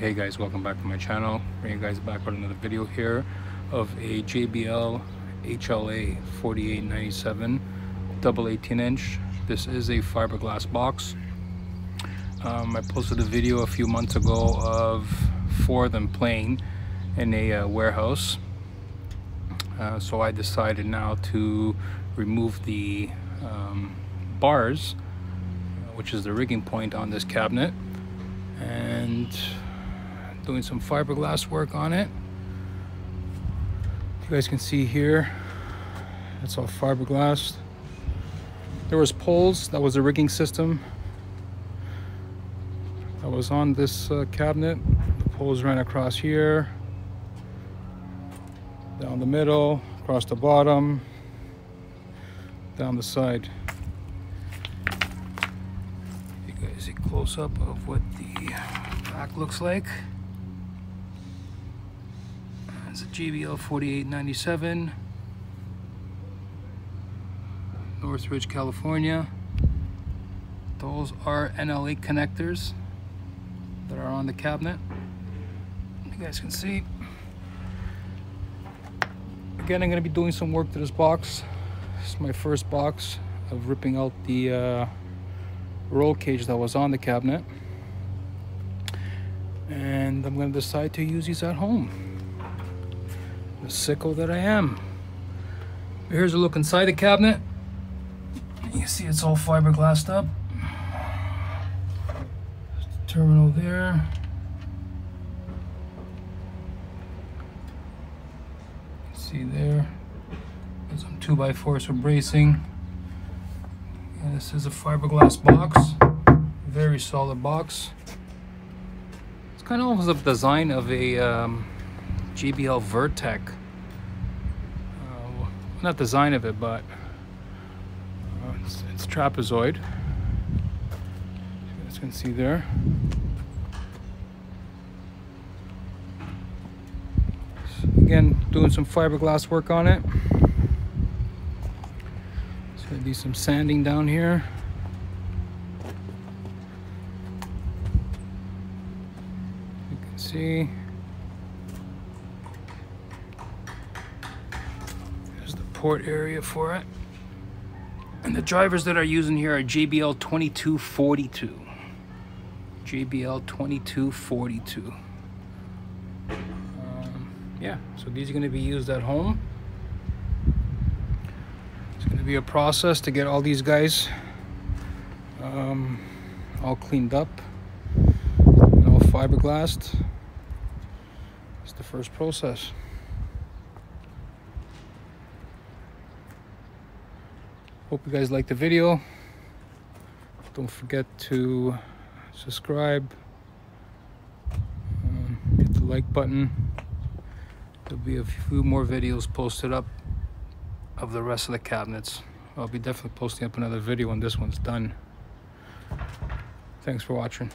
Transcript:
hey guys welcome back to my channel. Bring you guys back with another video here of a JBL HLA 4897 double 18 inch. This is a fiberglass box. Um, I posted a video a few months ago of four of them playing in a uh, warehouse. Uh, so I decided now to remove the um, bars which is the rigging point on this cabinet and doing some fiberglass work on it. You guys can see here it's all fiberglass there was poles that was a rigging system that was on this uh, cabinet. The poles ran across here down the middle across the bottom down the side. You guys see close up of what the back looks like it's a JBL 4897 Northridge, California. Those are NL8 connectors that are on the cabinet. You guys can see. Again, I'm going to be doing some work to this box. This is my first box of ripping out the uh, roll cage that was on the cabinet. And I'm going to decide to use these at home. Sicko that I am. Here's a look inside the cabinet. You see it's all fiberglassed up. Terminal there. See there. Got some 2x4s for bracing. And this is a fiberglass box. Very solid box. It's kind of almost a design of a um, JBL Vertec. Not design of it, but uh, it's, it's trapezoid. You guys can see there. Again, doing some fiberglass work on it. There's gonna some sanding down here. You can see. There's the port area for it. And the drivers that are using here are JBL 2242. JBL 2242. Um, yeah, so these are going to be used at home. It's going to be a process to get all these guys um, all cleaned up and all fiberglassed. It's the first process. Hope you guys liked the video. Don't forget to subscribe. Um, hit the like button. There'll be a few more videos posted up of the rest of the cabinets. I'll be definitely posting up another video when this one's done. Thanks for watching.